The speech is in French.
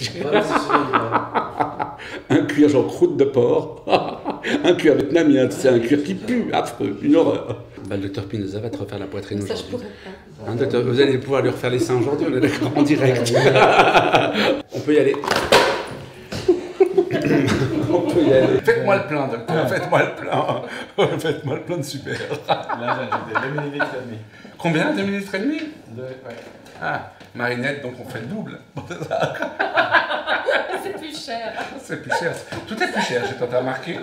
un cuir genre croûte de porc, un cuir vietnamien, c'est un cuir qui pue, affreux, une horreur. Bah, le docteur Pinoza va te refaire la poitrine Ça, je aujourd'hui. pourrais pas. Hein, docteur, vous allez pouvoir lui refaire les seins aujourd'hui, on est d'accord en direct. on peut y aller. on peut y aller. Faites-moi le plein, docteur, faites-moi le plein. Faites-moi le plein de super. Là, j'ai ajouté 2 millilitres et demi. Combien 2 minutes et demi Deux, ouais. Ah, marinette, donc on fait le double. C'est plus cher. Tout est plus cher, j'ai à remarquer.